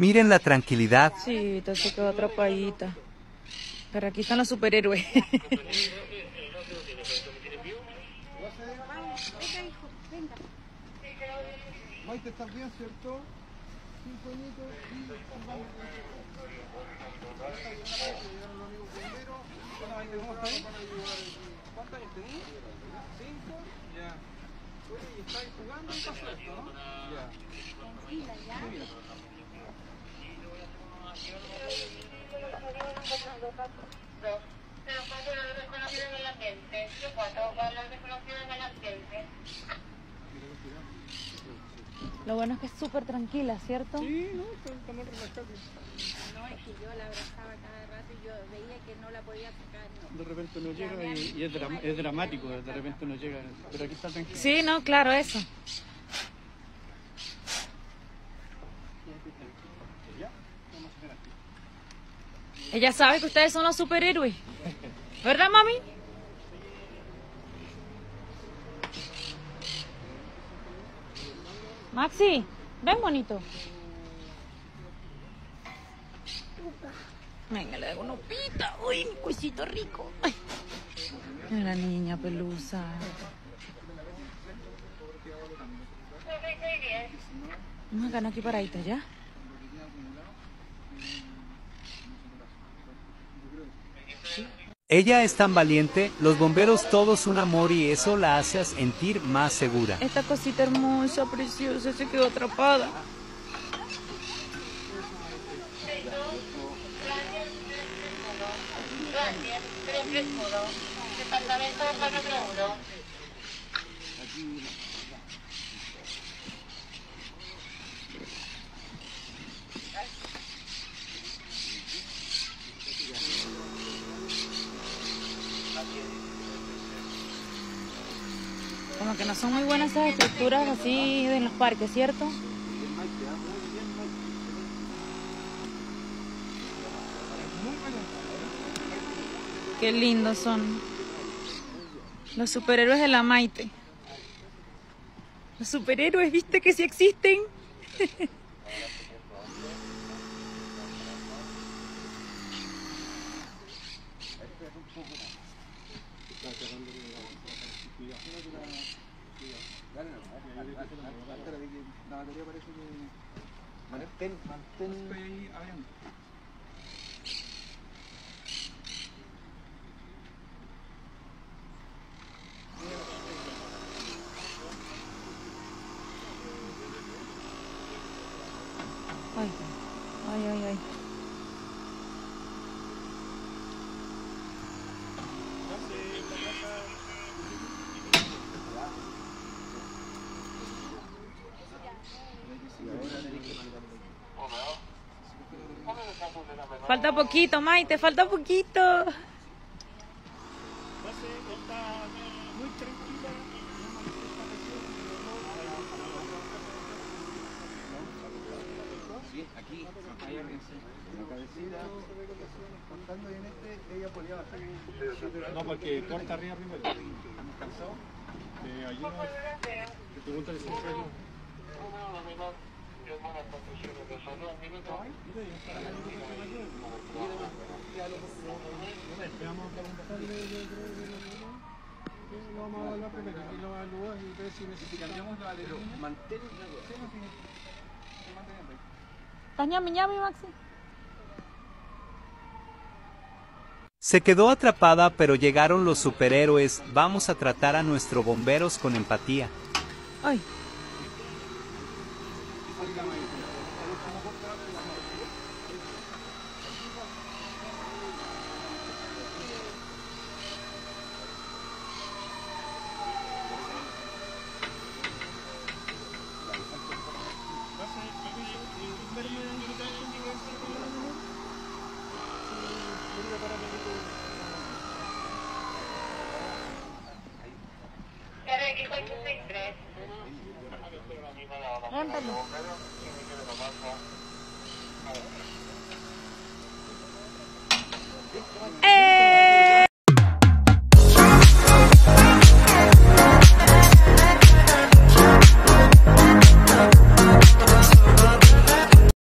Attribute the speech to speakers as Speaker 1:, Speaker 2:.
Speaker 1: Miren la tranquilidad.
Speaker 2: Sí, entonces se quedó atrapadita. Pero aquí están los superhéroes.
Speaker 3: Maite, ¿estás bien, cierto? Cinco. ¿Cuántos años tenés? ¿Cinco? Ya. Oye, ¿y estáis jugando? ¿Qué pasó esto, no? Ya.
Speaker 4: Lo
Speaker 2: bueno es que es súper tranquila, ¿cierto?
Speaker 3: Sí, no, estamos relajados.
Speaker 5: No, es que yo la abrazaba cada rato y yo veía que no la podía sacar. No.
Speaker 3: De repente no llega y, y es, dram- es dramático, de repente no llega. Pero aquí está tranquilo.
Speaker 2: Sí, no, claro, eso.
Speaker 3: Ya, vamos a ver aquí.
Speaker 2: Ella sabe que ustedes son los superhéroes. ¿Verdad, mami? Maxi, ven bonito. Venga, le hago una pita. Uy, mi cuisito rico. Ay. La niña pelusa. Vamos aquí paradita, ¿ya?
Speaker 1: Ella es tan valiente, los bomberos todos un amor y eso la hace sentir más segura.
Speaker 2: Esta cosita hermosa, preciosa, se quedó atrapada.
Speaker 4: Gracias, 331. Departamento
Speaker 2: Que no son muy buenas esas estructuras así en los parques, ¿cierto? Qué lindos son. Los superhéroes de la Maite. Los superhéroes, ¿viste que sí existen?
Speaker 3: Mantén, mantén... Estoy ahí abriendo.
Speaker 2: Ay, ay, ay, ay. Falta poquito, Maite, falta poquito.
Speaker 3: Sí, aquí, ahí arriba, la cabecita. Contando y en este, ella podía bajar.
Speaker 6: No, porque corta arriba primero.
Speaker 3: ¿Estamos cansados?
Speaker 6: Eh, ayuda. Te pregunta el secretario. Vamos a primero. Lo evalúas y ves si.
Speaker 3: Cambiamos la. Mantén la. Se
Speaker 1: quedó atrapada pero llegaron los superhéroes, vamos a tratar a nuestros bomberos con empatía.
Speaker 2: Ay.
Speaker 4: Gracias.
Speaker 2: Véntalo.